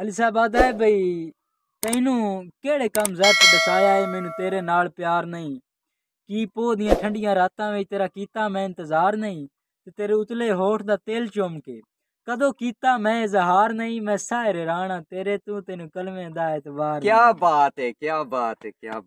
ਅਲੀ ਸਾਹਿਬ ਆਦਾ ਹੈ ਬਈ ਤੈਨੂੰ ਕਿਹੜੇ ਕੰਮ ਜ਼ੱਟ ਦਸਾਇਆ ਹੈ ਮੈਨੂੰ ਤੇਰੇ ਨਾਲ ਪਿਆਰ ਨਹੀਂ ਕੀ ਪੋ ਦੀਆਂ ਠੰਡੀਆਂ ਰਾਤਾਂ ਵਿੱਚ ਤੇਰਾ ਕੀਤਾ ਮੈਂ ਇੰਤਜ਼ਾਰ ਨਹੀਂ ਤੇ ਤੇਰੇ ਉਤਲੇ ਹੋਠ ਦਾ ਤੇਲ ਚੁੰਮ ਕੇ ਕਦੋਂ ਕੀਤਾ ਮੈਂ ਇਜ਼ਹਾਰ ਨਹੀਂ ਮੈਂ ਸਾਇਰ ਰਾਣਾ ਤੇਰੇ ਤੂੰ ਤੈਨੂੰ ਕਲਮੇ ਦਾ ਇਤਬਾਰ ਕੀ ਬਾਤ ਹੈ ਕੀ ਬਾਤ ਹੈ ਕੀ